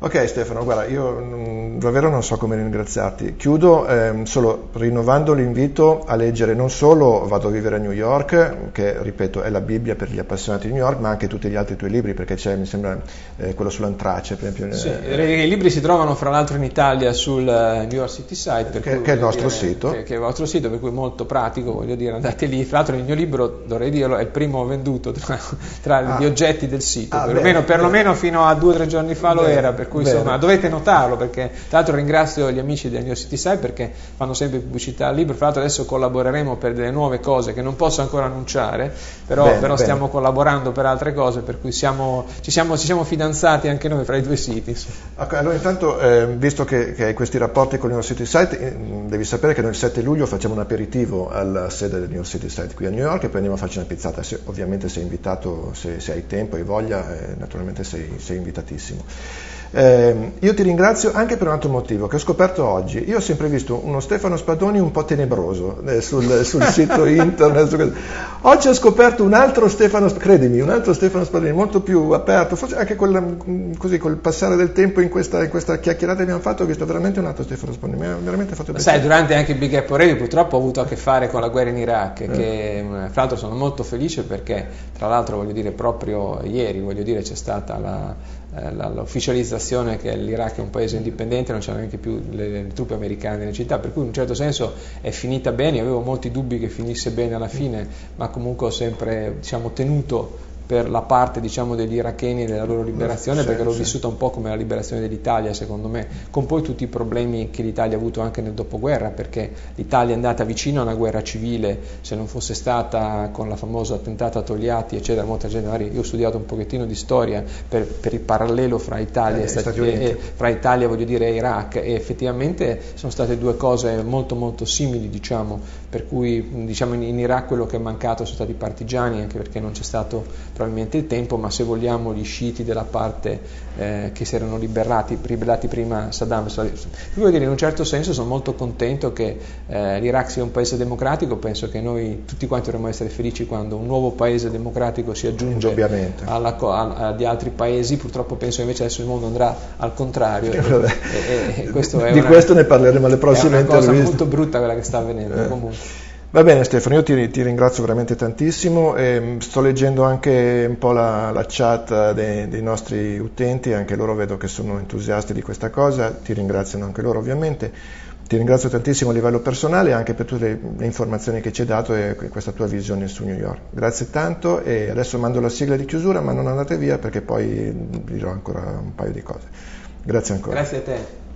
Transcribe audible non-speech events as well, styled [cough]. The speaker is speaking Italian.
Ok Stefano, guarda, io mh, davvero non so come ringraziarti. Chiudo ehm, solo rinnovando l'invito a leggere non solo Vado a vivere a New York, che ripeto è la Bibbia per gli appassionati di New York, ma anche tutti gli altri tuoi libri, perché c'è, mi sembra, eh, quello sull'antrace, per esempio. Sì, eh, I libri si trovano fra l'altro in Italia sul uh, New York City Site, che, che, è il nostro dire, sito. Che, che, è il vostro sito, per cui è molto pratico, voglio dire, andate lì. Fra l'altro il mio libro, dovrei dirlo, è il primo venduto tra, tra ah. gli oggetti del sito, ah, perlomeno, bene, perlomeno bene. fino a due o tre giorni fa bene, lo era, per cui insomma dovete notarlo perché tra l'altro ringrazio gli amici del New City Site perché fanno sempre pubblicità al libro, fra l'altro adesso collaboreremo per delle nuove cose che non posso ancora annunciare, però, bene, però bene. stiamo collaborando per altre cose per cui siamo, ci, siamo, ci, siamo, fidanzati anche noi fra i due siti. Okay, allora intanto eh, visto che, che, hai questi rapporti con il New City Site eh, devi sapere che noi il 7 luglio facciamo un aperitivo alla sede del New City Site qui a New York e poi andiamo a farci una pizzata, se, ovviamente sei invitato, se, se, hai tempo e voglia, eh, naturalmente sei, sei invitatissimo. Eh, io ti ringrazio anche per un altro motivo che ho scoperto oggi. Io ho sempre visto uno Stefano Spadoni un po' tenebroso eh, sul, sul, [laughs] sito internet. Oggi ho scoperto un altro Stefano, credimi, un altro Stefano Spadoni molto più aperto, forse anche quella, così col passare del tempo in questa, in questa, chiacchierata che abbiamo fatto ho visto veramente un altro Stefano Spadoni, mi ha veramente fatto piacere. Sai, durante anche il Big Apple Radio purtroppo ho avuto a che fare con la guerra in Iraq, eh. che fra l'altro sono molto felice perché tra l'altro voglio dire proprio ieri, voglio dire c'è stata la l'ufficializzazione che l'Iraq è un paese indipendente, non c'erano neanche più le, le, truppe americane nelle città, per cui in un certo senso è finita bene, avevo molti dubbi che finisse bene alla fine, ma comunque ho sempre diciamo, tenuto per la parte diciamo, degli iracheni e della loro liberazione, sì, perché l'ho sì. vissuta un po' come la liberazione dell'Italia, secondo me, con poi tutti i problemi che l'Italia ha avuto anche nel dopoguerra, perché l'Italia è andata vicino a una guerra civile, se non fosse stata con la famosa attentato a Togliatti, eccetera, molta gente, magari io ho studiato un pochettino di storia per, per il parallelo fra Italia, eh, Stati, e, e, fra Italia voglio dire, e Iraq, e effettivamente sono state due cose molto molto simili, diciamo, per cui diciamo, in, in Iraq quello che è mancato sono stati i partigiani, anche perché non c'è stato probabilmente il tempo, ma se vogliamo gli sciiti della parte eh, che si erano liberati, ribellati prima Saddam. Voglio dire, in un certo senso sono molto contento che eh, l'Iraq sia un paese democratico, penso che noi tutti quanti dovremmo essere felici quando un nuovo paese democratico si aggiunge alla, a, a, di altri paesi, purtroppo penso che invece adesso il mondo andrà al contrario. [laughs] e, e, e questo di una, questo ne parleremo alle prossime interviste. È una cosa molto brutta quella che sta avvenendo eh. comunque. Va bene Stefano, io ti, ti ringrazio veramente tantissimo e mm, sto leggendo anche un po' la, la chat dei, dei, nostri utenti, anche loro vedo che sono entusiasti di questa cosa, ti ringraziano anche loro ovviamente. Ti ringrazio tantissimo a livello personale anche per tutte le, le informazioni che ci hai dato e questa tua visione su New York. Grazie tanto e adesso mando la sigla di chiusura ma non andate via perché poi vi dirò ancora un paio di cose. Grazie ancora. Grazie a te.